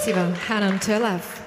Festival, um, Hannah to.